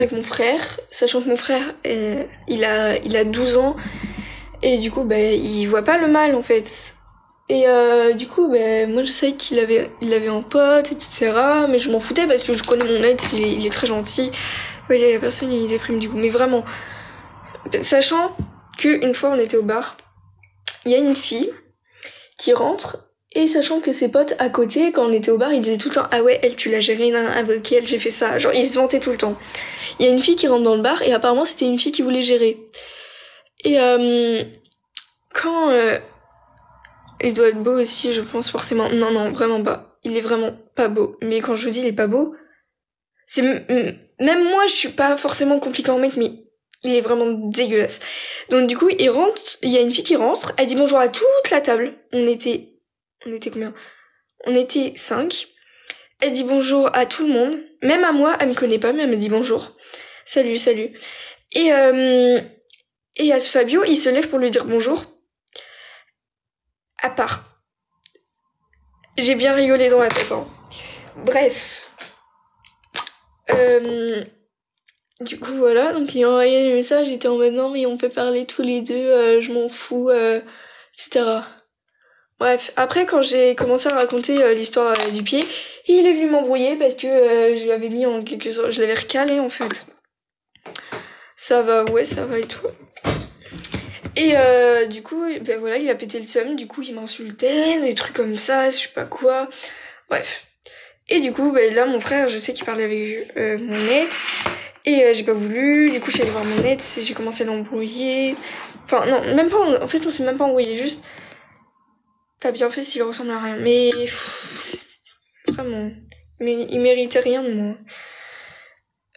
avec mon frère, sachant que mon frère, euh, il, a, il a 12 ans, et du coup, bah, il voit pas le mal, en fait. Et euh, du coup, bah, moi, je savais qu'il avait, il avait un pote, etc. Mais je m'en foutais parce que je connais mon ex, il est, très gentil. Ouais, la personne, il déprime du coup. Mais vraiment, sachant qu'une fois, on était au bar, il y a une fille qui rentre et sachant que ses potes à côté, quand on était au bar, ils disaient tout le temps Ah ouais, elle, tu l'as géré, avec elle, j'ai fait ça. Genre, ils se vantaient tout le temps. Il y a une fille qui rentre dans le bar et apparemment, c'était une fille qui voulait gérer. Et euh, quand. Euh, il doit être beau aussi, je pense, forcément. Non, non, vraiment pas. Il est vraiment pas beau. Mais quand je vous dis il est pas beau, c'est. Même moi, je suis pas forcément compliquée en mec, mais il est vraiment dégueulasse. Donc du coup, il rentre, il y a une fille qui rentre, elle dit bonjour à toute la table. On était on était combien? On était cinq. Elle dit bonjour à tout le monde, même à moi, elle me connaît pas, mais elle me dit bonjour. Salut, salut. Et euh, et à ce Fabio, il se lève pour lui dire bonjour. À part. J'ai bien rigolé dans la tête. Hein. Bref. Euh, du coup, voilà. Donc, il a envoyé des messages. J'étais en mode non, mais on peut parler tous les deux. Euh, je m'en fous, euh, etc. Bref, après quand j'ai commencé à raconter euh, l'histoire euh, du pied, il est venu m'embrouiller parce que euh, je l'avais mis en quelque sorte, je l'avais recalé en fait. Ça va, ouais, ça va et tout. Et du coup, ben voilà, il a pété le seum, du coup il m'insultait, des trucs comme ça, je sais pas quoi. Bref. Et du coup, ben là mon frère, je sais qu'il parlait avec mon ex, et j'ai pas voulu, du coup je suis allée voir mon ex, j'ai commencé à l'embrouiller. Enfin non, même pas, en fait on s'est même pas embrouillé, juste T'as bien fait s'il ressemble à rien. Mais. vraiment. Mais il méritait rien de moi.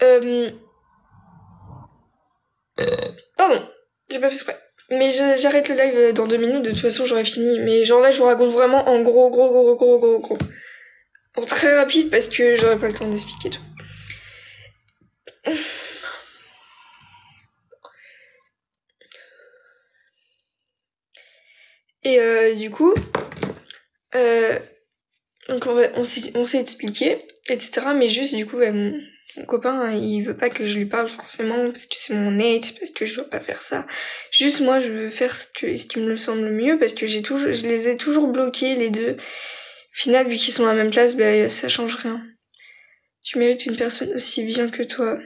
Euh... Pardon, j'ai pas fait exprès. Mais j'arrête le live dans deux minutes, de toute façon j'aurais fini. Mais genre là je vous raconte vraiment en gros, gros, gros, gros, gros, gros. En très rapide parce que j'aurais pas le temps d'expliquer tout. Et euh, du coup, euh, donc on, on s'est expliqué, etc. Mais juste du coup, bah, mon, copain, il veut pas que je lui parle forcément parce que c'est mon ex, parce que je dois pas faire ça. Juste moi, je veux faire ce, que, ce qui me semble mieux parce que j'ai toujours, je les ai toujours bloqués les deux. Final, vu qu'ils sont à la même place, bah, ça change rien. Tu mérites une personne aussi bien que toi.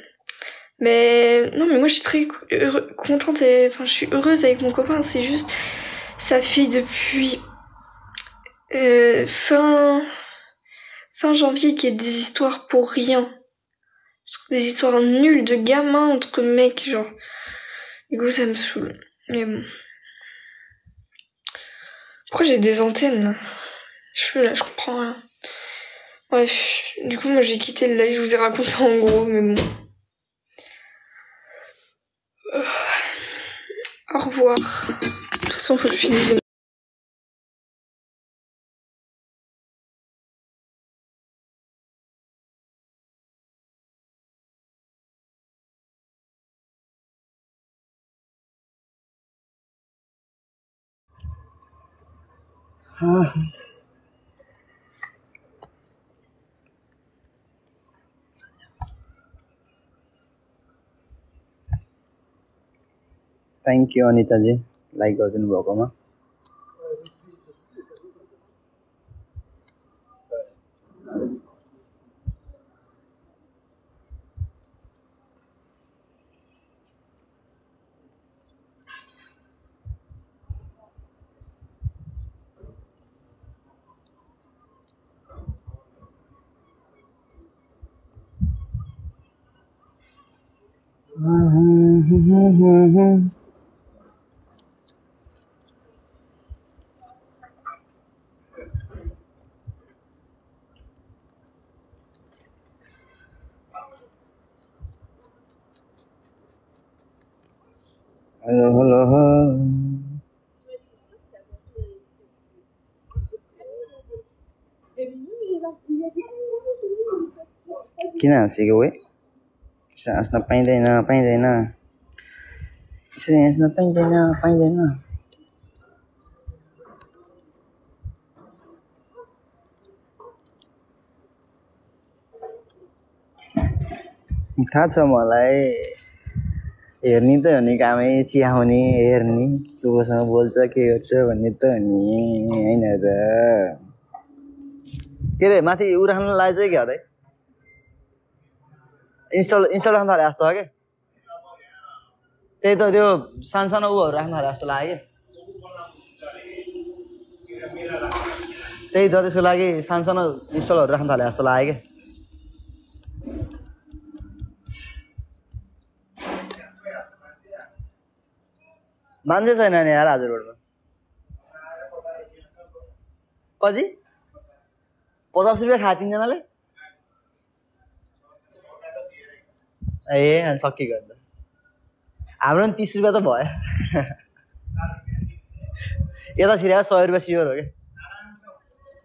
Mais non, mais moi je suis très contente et enfin je suis heureuse avec mon copain. C'est juste ça fait depuis euh, fin janvier qu'il y a des histoires pour rien. Des histoires nulles de gamins entre mecs, genre. Du coup, ça me saoule. Mais bon. Pourquoi j'ai des antennes Je suis là, je comprends rien. Bref, du coup, moi j'ai quitté le live, je vous ai raconté en gros, mais bon. Au revoir. faut de... Ah. Thank you, Anita ji. like gözünü bak ama. Mm-hmm. अनिताजी like गरिदिनु भएकोमा Hello, hello, hello. किन हाँसेको है हाँस्न पाइँदैन पाइँदैन यसरी हाँस्न पाइँदैन पाइँदैन थाहा छ मलाई हेर्ने त हो नि कामै चियाउने हेर्ने। को बोल्छ के गर्छ भन्ने त हो नि होइन र? के अरे माथि उ राख्नु लागेको चाहिँ क्या इन्स्टल इन्स्टल राख्नु थाले जस्तो हो कि त्यही त त्यो सानो सानो उहरू राख्नु थाले जस्तो लाग्यो त्यही त त्यसको लागि सानो सानो इन्स्टलहरू राख्नु थाले जस्तो लाग्यो कि। मान्छे छैन नि यार आज रोडमा कति पचास रुपियाँ खायो तिनजनाले ए अनि सकियो अन्त हाम्रो पनि तिस रुपियाँ त भयो यताखेरि अब सय रुपियाँ सियोर हो कि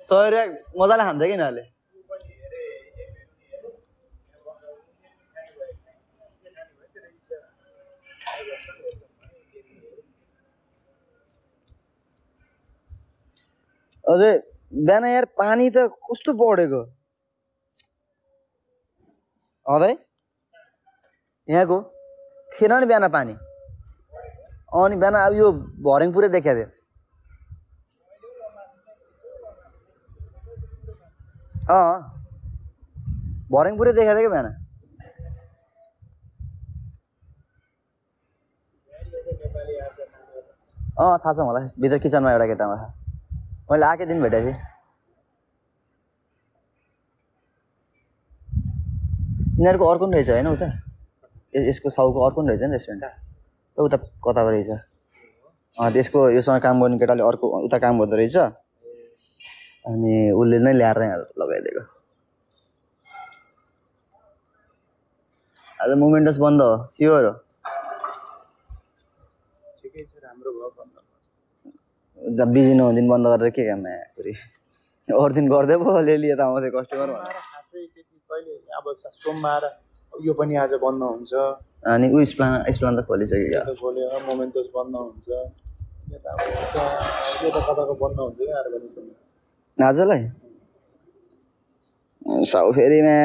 सय रुपियाँ मजाले खान्छ कि यिनीहरूले अझै बिहान यार पानी त कस्तो बढेको? अँदै यहाँको? थिएन नि बिहान पानी। अनि बिहान अब यो भर्याङ पुरै देखाएको थियो। अँ भर्याङ पुरै देखाएको थियो क्या बिहान? अँ थाहा छ मलाई। भित्र किचनमा एउटा केटामा मैले आएकै दिन भेटेको थिएँ यिनीहरूको अर्को पनि रहेछ होइन उता यसको साउको अर्को पनि रहेछ नि रेस्टुरेन्ट उता कता रहेछ त्यसको योसँग काम गर्ने केटाले अर्को उता काम गर्दो रहेछ अनि उसले नै ल्याएर यहाँ लगाइदिएको आज मोमेन्टस बन्द हो। स्योर हो। ठिकै छ राम्रो भयो उता बिजी नहुँदिन बन्द गरेर के काम फेरि अरू दिन गर्दै पो अलिअलि यता आउँथ्यो कस्टमर कहिले अब सोमबार यो पनि आज बन्द हुन्छ अनि ऊ स्प्लान स्प्लान त खोलिसक्यो खोल्यो मोमेन्टोस बन्द हुन्छ यता अब बन्द हुन्छ आजलाई साउ फेरिमा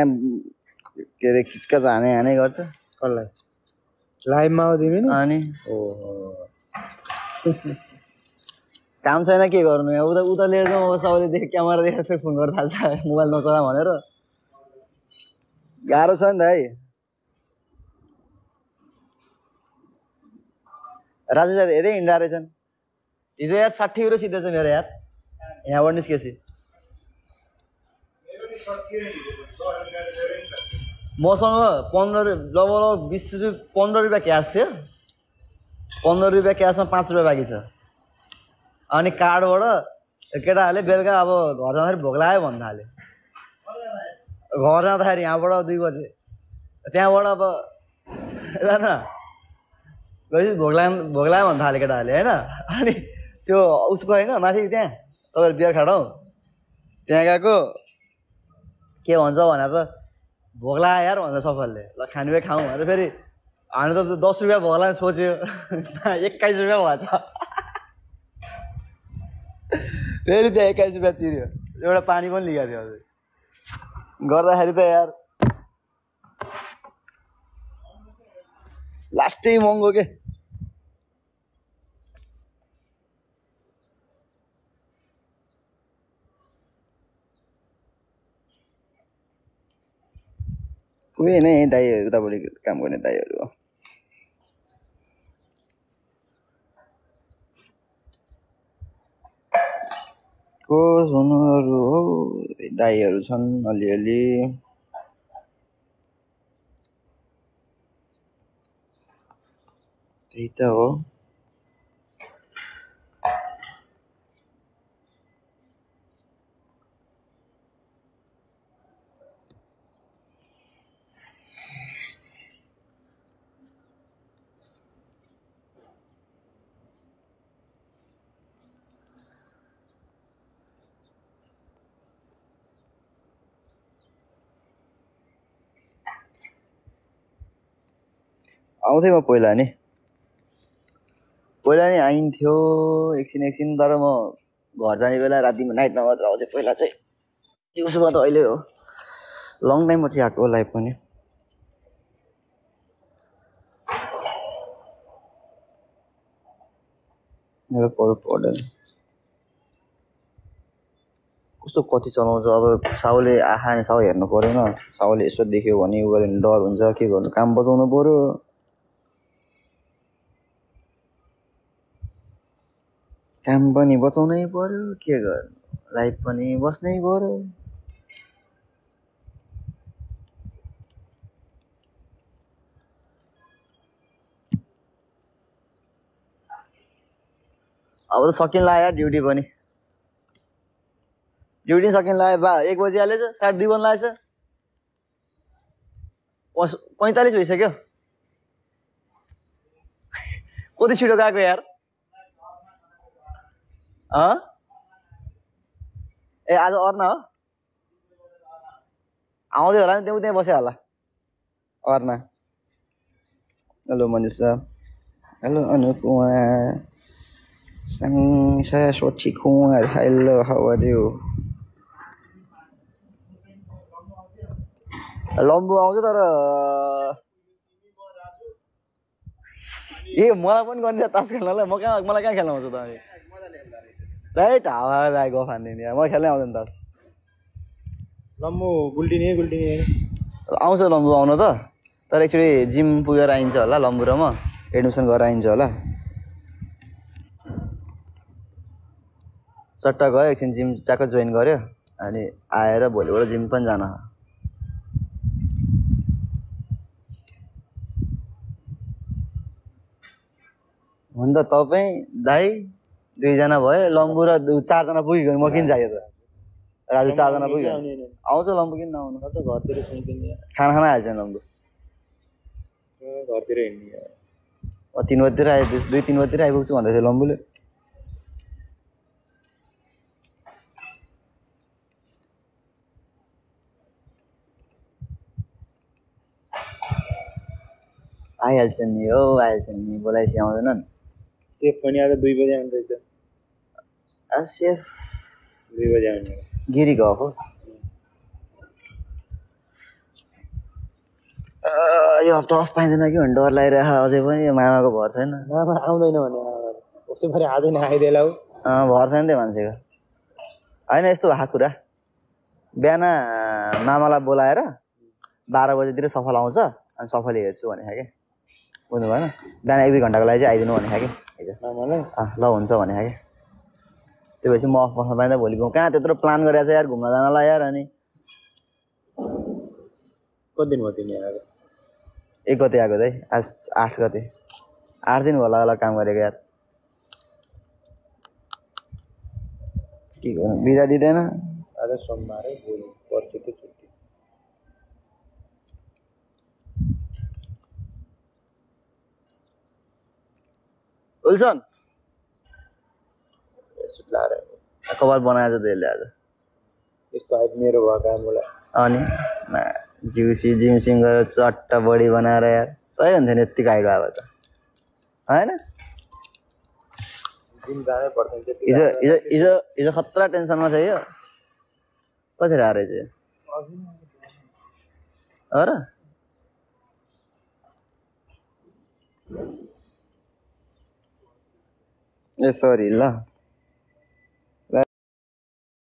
के अरे किचकच हाने हाने गर्छ कसलाई लाइभमा हो तिमी नि अनि ओहो काम छैन के गर्नु? उता उता लिएर जाउँ अब सबैले देख क्यामेरा देखेर फेरि फोन गर्नु थाल्छ मोबाइल नचला भनेर। गाह्रो छ नि त है। राजु दादा धेरै हिँड्दा रहेछन्। हिजो यार साठी युरो सिधै छ मेरो यार। यहाँबाट निस्केपछि मसँग पन्ध्र लगभग लगभग बिस रुपियाँ पन्ध्र रुपियाँ क्यास थियो। पन्ध्र रुपियाँ क्यासमा पाँच रुपियाँ बाँकी छ। अनि कार्डबाट केटाहरूले बेलुका अब घर जाँदाखेरि भोक लाग्यो भन्नु थाल्यो घर जाँदाखेरि यहाँबाट दुई बजे त्यहाँबाट अब हेर न गएपछि भोक लाग्यो भोक लाग्यो भन्नु थाल्यो केटाहरूले होइन? अनि त्यो उसको होइन माथि त्यहाँ तपाईँहरू बियर खाडौँ। त्यहाँ गएको के भन्छ भने त भोक लाग्यो यार भन्छ सफलले। ल खाने खाउँ भनेर फेरि हामी त दस रुपियाँ भोक लाग्यो सोच्यो। एक्काइस रुपियाँ भएछ। फेरि त्यहाँ एक्काइस रुपियाँ तिर्यो एउटा पानी पनि लिएको थियो हजुर। गर्दाखेरि त यार। लास्टै महँगो के? कोही नै दाईहरू उतापट्टि काम गर्ने दाईहरू हो। को हुनुहरू हो। दाईहरू छन् अलिअलि। त्यही त हो। आउँथेँ म पहिला नि। पहिला नि आइन्थ्यो एकछिन एकछिन तर म घर जाने बेला रातिमा नाइटमा मात्र आउँथेँ पहिला चाहिँ। दिउँसोमा त अहिले हो। लङ टाइम पछि आएको लाइफ पनि। कस्तो कति चलाउँछ? अब साउले आहा साउ हेर्नु परेन। साउले यसो देख्यो भने उयो गर्यो भने डर हुन्छ के गर्नु? काम बजाउनु पऱ्यो। काम पनि बचाउनै पऱ्यो के गर्नु? लाइफ पनि बस्नै पऱ्यो अब त सकिन लाग्यो ड्युटी पनि। ड्युटी सकिन लाग्यो बा एक बजी हालेछ साढे दुई बजी लागेछ। पैँतालिस भइसक्यो। कति छिटो गएको यार? अँ ए आज अर्ना हो आउँदै होला नि त्यहाँ त्यहीँ बस्यो होला अर्ना hello Manisha hello Anup Kumar Sang saya Sochi Kumar. Hello, how are you? लम्बु आउँछ तर ए मलाई पनि गर्ने तास खेल्नलाई म कहाँ मलाई कहाँ खेल्न आउँछ त अनि Right हावा लागेको फान्ने नि मलाई खेल्नै आउँदैन तास लम्बु गुल्टिने गुल्टिने आउँछ लम्बु आउन त तर एकचोटि जिम पुगेर आइन्छ होला लम्बु र म एडमिसन गरेर आइन्छ होला सट्ट गयो एकछिन जिम ट्याक्क जोइन गर्यो अनि आएर भोलिबाट जिम पनि जान हुन त तपाईँ दाई दुईजना भयो लम्बु र चारजना पुग्यो भने म किन चाहियो त? राजु चारजना पुग्यो। आउँछ लम्बु किन नआउनु? घरतिर खाना खाना हाल्छ लम्बु। घरतिर हिँड्ने म तिन बजीतिर आइ दुई तिन बजीतिर आइपुग्छु भन्दै थियो लम्बुले। आइहाल्छ नि हो आइहाल्छ नि। बोलाइसी आउँदैनन्। सेफ पनि आज दुई बजी आउँदैछ। आ, सेफ दुई बजी आउने गिरी गएको यो हप्ता अफ पाइँदैन कि भन्ने डर लागिरहेको अझै पनि मामाको भर छैन। मामा आउँदैन भने कस्तो फेरि आज नै आइदिएला हौ। अँ, भर छैन त्यो मान्छेको। होइन यस्तो भएको कुरा। बिहान मामालाई बोलाएर बाह्र बजीतिर सफल आउँछ अनि सफल हेर्छु भनेको क्या बुझ्नु भएन बिहान एक दुई घन्टाको लागि चाहिँ आइदिनु भनेको क्या हिजो ल हुन्छ भनेको क्या त्यो भएपछि म अफ बस्न पाइँदा भोलि घुम। कहाँ त्यत्रो प्लान गरेको छ यार? घुम्न जानलाई यार अनि। कति दिन भयो तिमी आएको एक गते आएको चाहिँ आज आठ गते। आठ दिन होला होला काम गरेको यार। के गर्नु? बिदा दिँदैन। आज सोमबार है भोलि। पर्सि छुट्टी। उल्सन! सुट लाएर कपाल बनाएछ त्यसले आज यस्तो आइ मेरो भयो कामलाई अनि मा- जिउसी जिमसिम गरेर चट्ट बडी बनाएर यार। सही हुन्थ्यो नि यत्तिको आइको अब त होइन हिजो हिजो हिजो हिजो खतरा टेन्सनमा थियो यो। कति आएर चाहिँ हो र ए सरी ल।